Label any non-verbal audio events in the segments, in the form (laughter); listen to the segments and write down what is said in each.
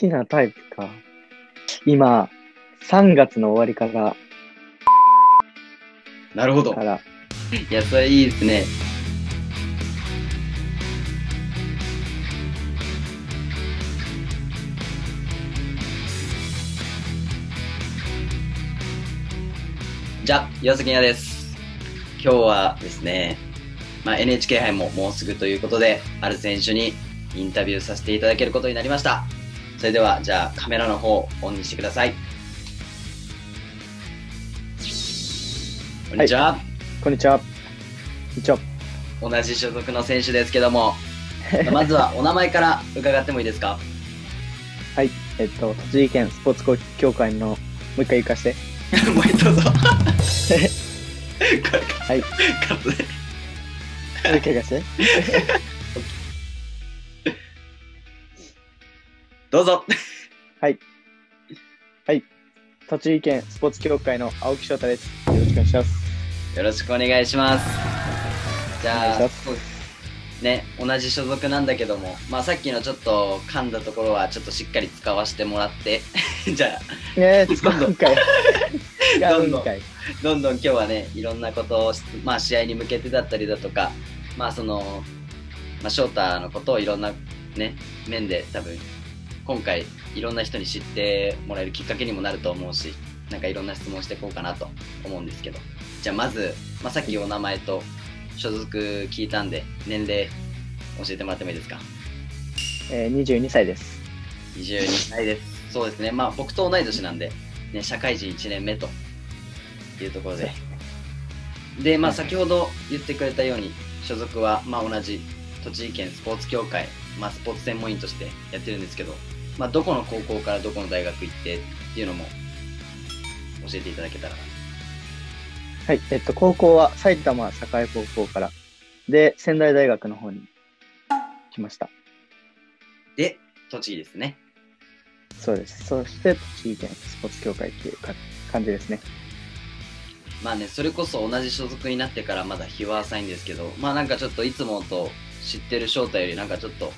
きなタイプか。今、3月の終わりから、なるほどか。ら、いや、それいいですね。じゃあ、岩崎屋です。今日はですね、まあ、NHK 杯ももうすぐということで、ある選手にインタビューさせていただけることになりました。それでは、じゃあカメラの方オンにしてください。こんにちは。こんにちは。こんにちは。同じ所属の選手ですけども、(laughs) まずはお名前から伺ってもいいですか？はい。えっと、栃木県スポーツ協会の、もう一回行かして。(laughs) (laughs) もう一度ぞ。はい。もカットで。う一回行かして。どうぞ。栃木県スポーツ協会の青木翔太です。よろしくお願いします。よろしくお願いします。じゃあね、同じ所属なんだけども、まあさっきのちょっと噛んだところはちょっとしっかり使わせてもらって、(laughs) じゃあ、ねえ、使うんかい。使 (laughs) どどんうんんかい。どんどん今日はね、いろんなことをし、まあ試合に向けてだったりだとか、まあその、まあ翔太のことをいろんなね、面で多分、今回いろんな人に知ってもらえるきっかけにもなると思うし、なんかいろんな質問していこうかなと思うんですけど。じゃあまず、まあさっきお名前と所属聞いたんで、年齢教えてもらってもいいですか？えー、22歳です。22歳です。そうですね。まあ僕と同い年なんで、ね、社会人1年目というところで。で、まあ先ほど言ってくれたように、所属はまあ同じ栃木県スポーツ協会、まあスポーツ専門員としてやってるんですけど、まあどこの高校からどこの大学行ってっていうのも教えていただけたらな。はい。えっと、高校は埼玉栄高校から、で、仙台大学の方に来ました。で、栃木ですね。そうです。そして、栃木県スポーツ協会っていうか感じですね。まあね、それこそ同じ所属になってからまだ日は浅いんですけど、まあなんかちょっといつもと知ってる翔太よりなんかちょっと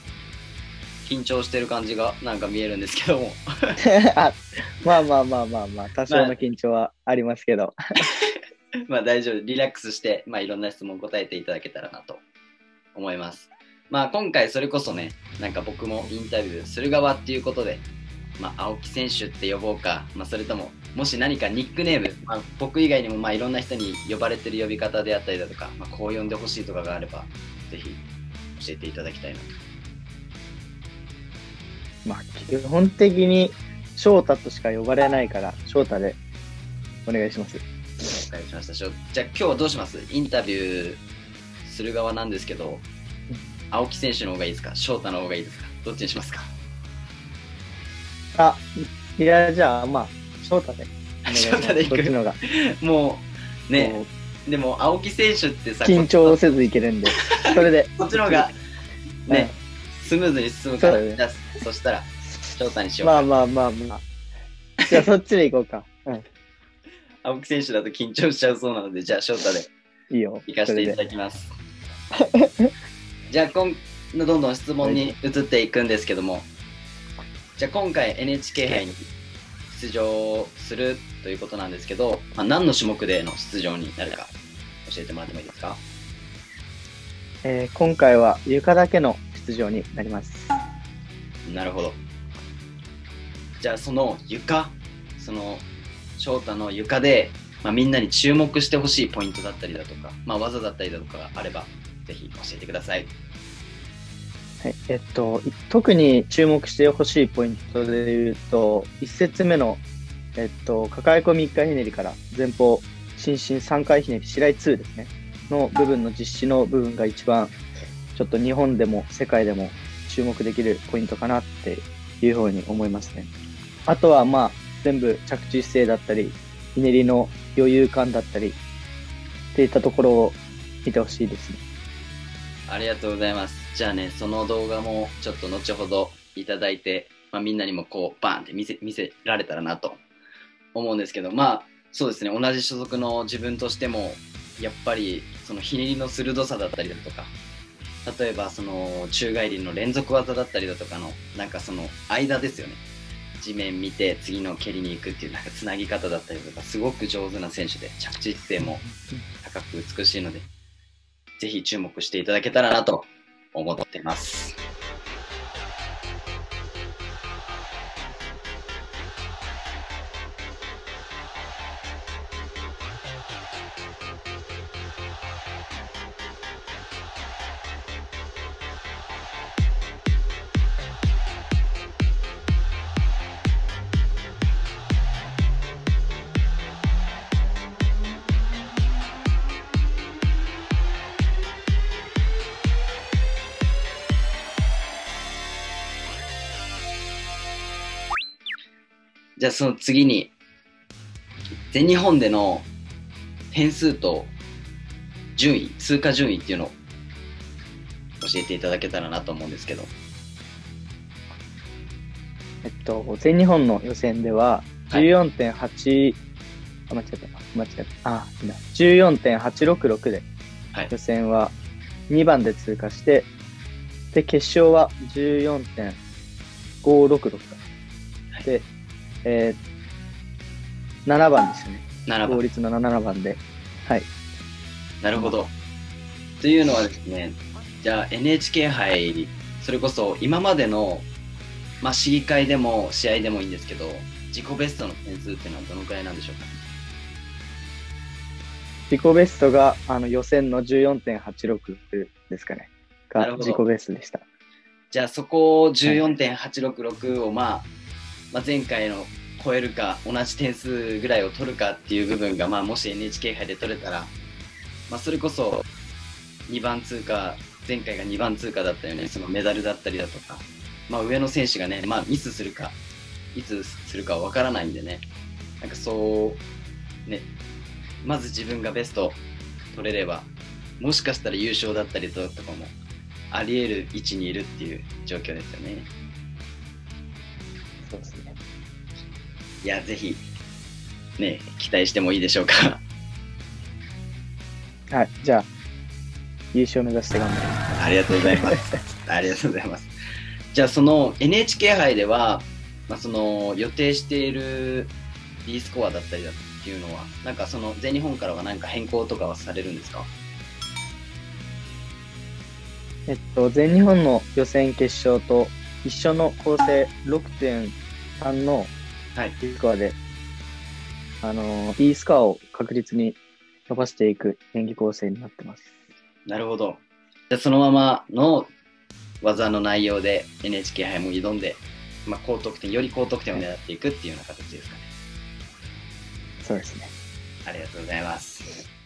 緊張してる感じがなんか見えるんですけども。(laughs) あまあまあまあまあまあ、多少の緊張はありますけど。(laughs) まあ大丈夫、リラックスして、まあいろんな質問答えていただけたらなと思います。まあ今回それこそね、なんか僕もインタビューする側っていうことで、まあ青木選手って呼ぼうか、まあそれとも、もし何かニックネーム、まあ、僕以外にもまあいろんな人に呼ばれてる呼び方であったりだとか、まあこう呼んでほしいとかがあれば、ぜひ教えていただきたいなと。まあ、基本的に翔太としか呼ばれないから、翔太でお願いします。わかりました。じゃあ今日はどうします？インタビューする側なんですけど、青木選手の方がいいですか？翔太の方がいいですか？どっちにしますか？あ、いや、じゃあ、まあ、翔太で。翔太で行くのが。もうねでも青木選手ってさ緊張こせずいけるんで、それで。(laughs) こっちの方がね、スムーズに進むからそねそしたら翔太にしようか、まあまあまあまあ。じゃあ、そっちで行こうか。うん。青木選手だと緊張しちゃうそうなのでじゃあ翔太でいいよ。行かせていただきますじゃあ今どんどん質問に移っていくんですけどもじゃあ今回 NHK 杯に出場するということなんですけど、まあ、何の種目での出場になるか教えてもらってもいいですか？えー今回は床だけの出場になります。なるほど。じゃあその床、その翔太の床で、まあ、みんなに注目してほしいポイントだったりだとか、まあ、技だったりだとかがあれば、ぜひ教えてください。はい、えっと、い特に注目してほしいポイントで言うと、1節目の、えっと、抱え込み1回ひねりから前方、伸身3回ひねり、白井2ですね、の部分の実施の部分が一番、ちょっと日本でも世界でも注目できるポイントかなっていうふうに思いますね。あとは、まあ、全部着地姿勢だったり、ひねりの余裕感だったり、っていったところを見てほしいですね。ありがとうございます。じゃあね、その動画もちょっと後ほどいただいて、まあ、みんなにもこう、バーンって見せ見せられたらなと思うんですけど、まあ、そうですね、同じ所属の自分としても、やっぱりそのひねりの鋭さだったりだとか、例えばその宙返りの連続技だったりだとかの、なんかその間ですよね。地面見て次の蹴りに行くっていうなんかつなぎ方だったりとかすごく上手な選手で着地姿勢も高く美しいのでぜひ注目していただけたらなと思ってます。じゃあその次に全日本での点数と順位通過順位っていうのを教えていただけたらなと思うんですけどえっと、全日本の予選では、はい14.8、あ、間違えた。間違えた。あ、いいな14.866ではい予選は2番で通過して、で、決勝は14.566か。はいで、えー、7番ですよね。7番法律の7番で。はい。なるほど。というのはですね、じゃあ NHK 杯、それこそ今までの、まあ、市議会でも試合でもいいんですけど、自己ベストの点数っていうのはどのくらいなんでしょうか？自己ベストがあの予選の14.86ですかね。が自己ベストでした。じゃあそこを14.866を、まあ、まあ前回の超えるか同じ点数ぐらいを取るかっていう部分が、まあ、もし NHK 杯で取れたら、まあ、それこそ2番通過前回が2番通過だったよねそのメダルだったりだとか、まあ、上の選手がね、まあ、ミスするかいつするかわからないんでねなんかそうねまず自分がベスト取れればもしかしたら優勝だったりとかもあり得る位置にいるっていう状況ですよね。そうですね。いや、ぜひ、ね、期待してもいいでしょうか。(laughs) はい。じゃあ、優勝目指して頑張ります。ありがとうございます。(laughs) ありがとうございます。じゃあ、その NHK 杯では、まあ、その予定している D スコアだったりだっていうのは、なんかその全日本からは何か変更とかはされるんですか？えっと、全日本の予選決勝と一緒の構成6.3のはい。D スコアで、あの、D スコアを確実に伸ばしていく演技構成になってます。なるほど。じゃあ、そのままの技の内容で NHK 杯も挑んで、まあ、高得点、より高得点を狙っていくっていうような形ですかね。そうですね。ありがとうございます。